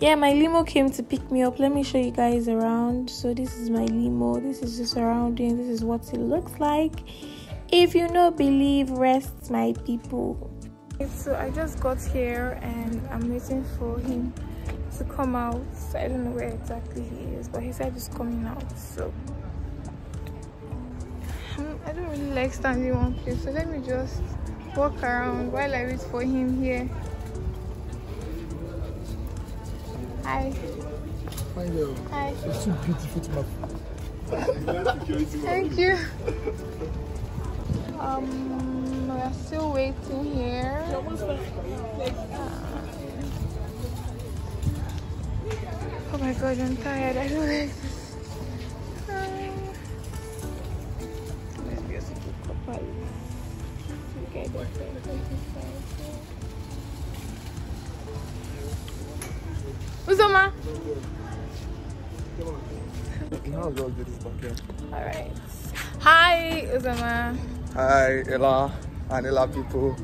Yeah my limo came to pick me up. Let me show you guys around. So this is my limo. This is the surrounding. This is what it looks like. If you no believe rest my people. So i just got here and i'm waiting for him to come out. I don't know where exactly he is but he said he's coming out so. Um, i don't really like standing one place so let me just walk around while i wait for him here Hi. Hi. Hi. You're too beautiful to my Thank you. Um, we're still waiting here. Uh, oh my god, I'm tired. I don't like this. Uh, beautiful couple. Okay, Look I'll just do this back here. All right. Hi, Uzoma. Hi, Ella and Ella people.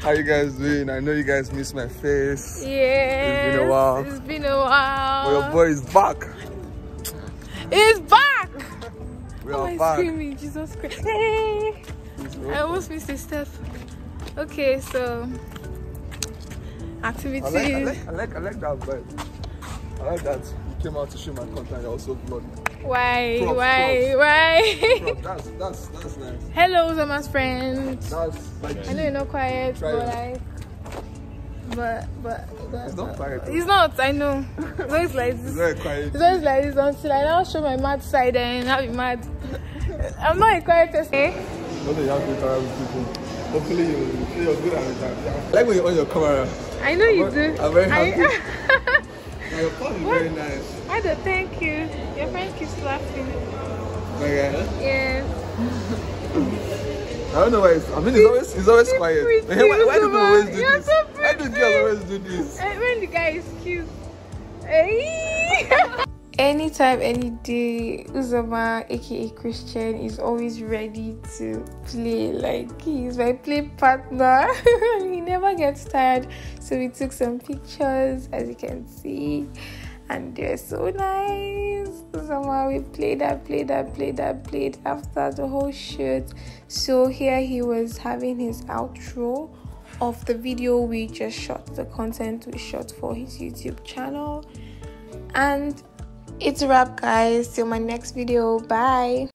How you guys doing? I know you guys miss my face. Yeah. It's been a while. It's been a while. But your boy is back. It's back. We Oh, are my back. screaming, Jesus Christ. Hey. I almost missed this step. Okay, so I activities. like, I like, I like, I like that vibe. I like that you came out to show my content. You're also vlogging. Why? Props, why? Why? Bro, that's that's that's nice. Hello, Zama's friends. That's like I know you're not quiet, but it. like, but but, but It's not quiet. It's not. I know. It's always like it's this. very quiet. It's always like this until I now show my mad side and I'll be mad. I'm not a quiet person. Eh? Don't you have to interact with people. Hopefully you you- you're good at it. I like when you're on your camera. I know you I'm do. I'm very I, Now, your phone is very nice. I do. Thank you. Your friend keeps laughing. Okay. Yeah. I don't know why. It's, I mean, it's always it's always quiet. why, why do people always do You're this? so Why do girls always do this? And when the guy is cute. Hey. Anytime, any day, Uzoma, aka Christian, is always ready to play. Like he's my play partner. Never gets tired. So we took some pictures, as you can see, and they're so nice. Uzoma, we played and played and played and played after the whole shoot. So here he was having his outro of the video we just shot, the content we shot for his YouTube channel. And it's a wrap, guys. Till my next video. Bye.